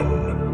one.